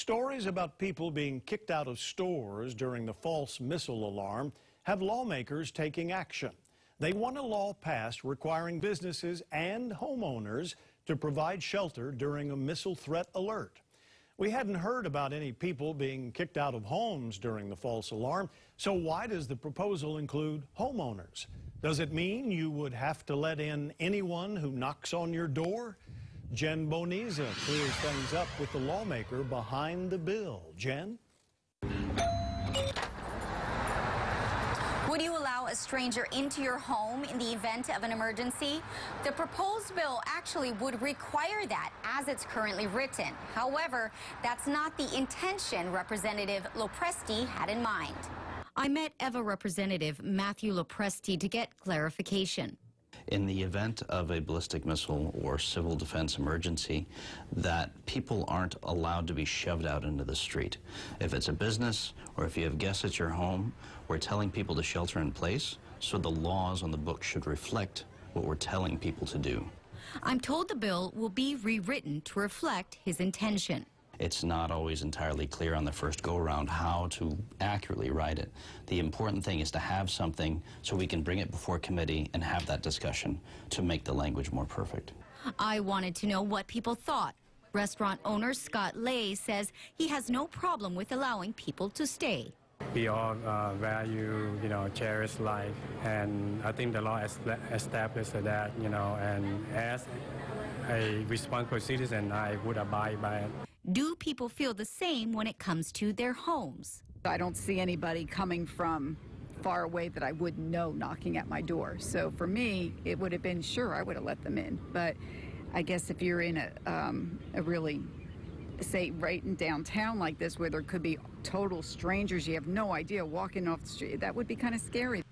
Stories about people being kicked out of stores during the false missile alarm have lawmakers taking action. They want a law passed requiring businesses and homeowners to provide shelter during a missile threat alert. We hadn't heard about any people being kicked out of homes during the false alarm, so why does the proposal include homeowners? Does it mean you would have to let in anyone who knocks on your door? Jen Boneza clears things up with the lawmaker behind the bill. Jen? Would you allow a stranger into your home in the event of an emergency? The proposed bill actually would require that as it's currently written. However, that's not the intention Representative LoPresti had in mind. I met Eva Representative Matthew LoPresti to get clarification in the event of a ballistic missile or civil defense emergency that people aren't allowed to be shoved out into the street. If it's a business or if you have guests at your home, we're telling people to shelter in place, so the laws on the book should reflect what we're telling people to do. I'm told the bill will be rewritten to reflect his intention it's not always entirely clear on the first go-around how to accurately write it. The important thing is to have something so we can bring it before committee and have that discussion to make the language more perfect. I wanted to know what people thought. Restaurant owner Scott Lay says he has no problem with allowing people to stay. We all uh, value, you know, cherish life, and I think the law establishes that, you know, and as a responsible citizen, I would abide by it. Do people feel the same when it comes to their homes? I don't see anybody coming from far away that I wouldn't know knocking at my door. So for me, it would have been sure I would have let them in. But I guess if you're in a, um, a really, say, right in downtown like this where there could be total strangers, you have no idea walking off the street, that would be kind of scary.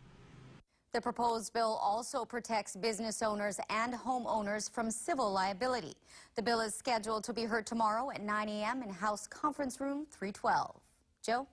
The proposed bill also protects business owners and homeowners from civil liability. The bill is scheduled to be heard tomorrow at 9 a.m. in House Conference Room 312. Joe?